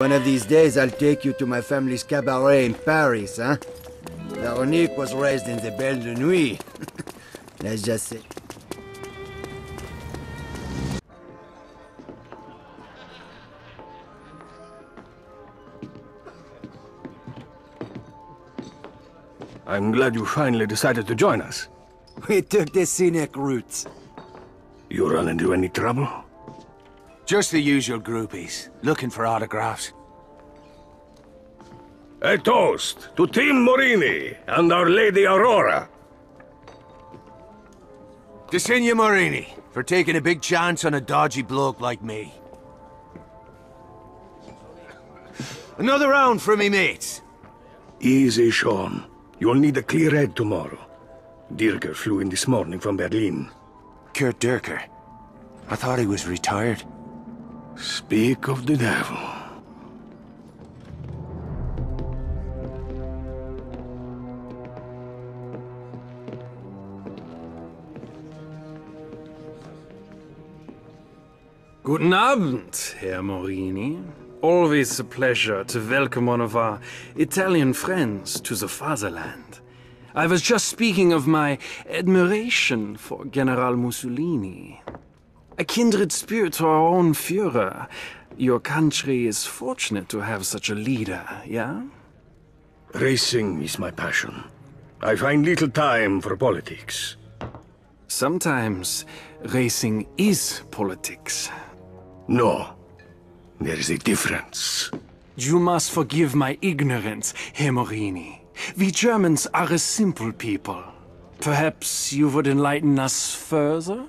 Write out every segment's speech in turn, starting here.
One of these days, I'll take you to my family's cabaret in Paris, huh? Veronique was raised in the Belle de Nuit. Let's just say. I'm glad you finally decided to join us. We took the scenic route. You run into any trouble? Just the usual groupies, looking for autographs. A toast to Team Morini and Our Lady Aurora. To Signor Morini, for taking a big chance on a dodgy bloke like me. Another round for me mates. Easy, Sean. You'll need a clear head tomorrow. Dierker flew in this morning from Berlin. Kurt Dierker. I thought he was retired. Speak of the devil. Guten Abend, Herr Morini. Always a pleasure to welcome one of our Italian friends to the fatherland. I was just speaking of my admiration for General Mussolini. A kindred spirit to our own Führer. Your country is fortunate to have such a leader, yeah? Racing is my passion. I find little time for politics. Sometimes racing is politics. No, there is a difference. You must forgive my ignorance, Herr Morini. We Germans are a simple people. Perhaps you would enlighten us further?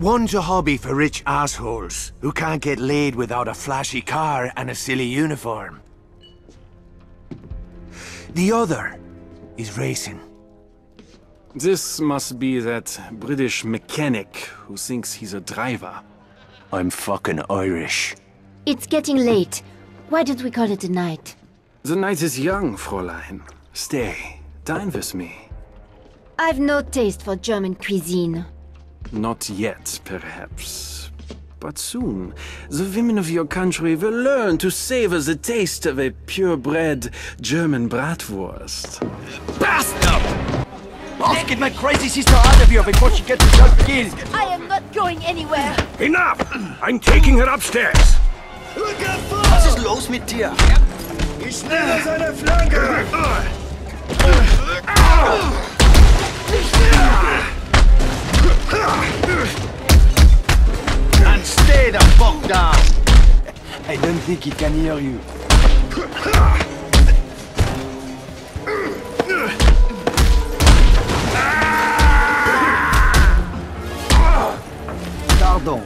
One's a hobby for rich assholes who can't get laid without a flashy car and a silly uniform. The other is racing. This must be that British mechanic who thinks he's a driver. I'm fucking Irish. It's getting late. Why don't we call it a night? The night is young, Fräulein. Stay, dine with me. I've no taste for German cuisine. Not yet, perhaps. But soon, the women of your country will learn to savor the taste of a purebred German bratwurst. Bastard! I'll get my crazy sister out of here before she gets herself killed. I am not going anywhere. Enough! I'm taking her upstairs. Was ist los mit dir? Ich nehme seine Flanke! Ah. And fuck down! I don't think he can hear you. Pardon.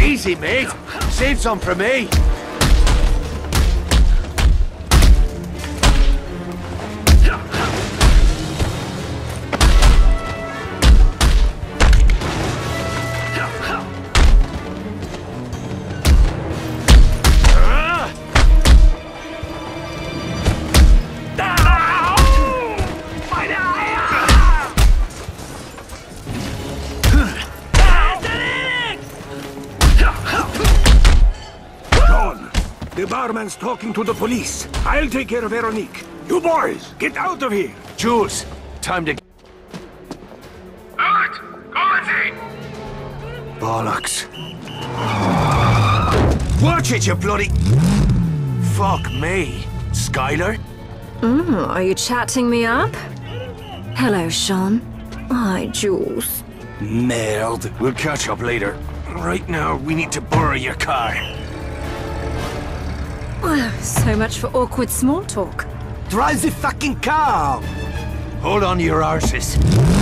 Easy, mate. Save some for me. John, the barman's talking to the police. I'll take care of Veronique. You boys, get out of here! Jules, time to... Out! Quality! Bollocks. Watch it, you bloody... Fuck me. Skylar? Mm, are you chatting me up? Hello, Sean. Hi, Jules. Merde. We'll catch up later. Right now, we need to borrow your car. Well, so much for awkward small talk. Drive the fucking car! Hold on to your arses.